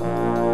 Música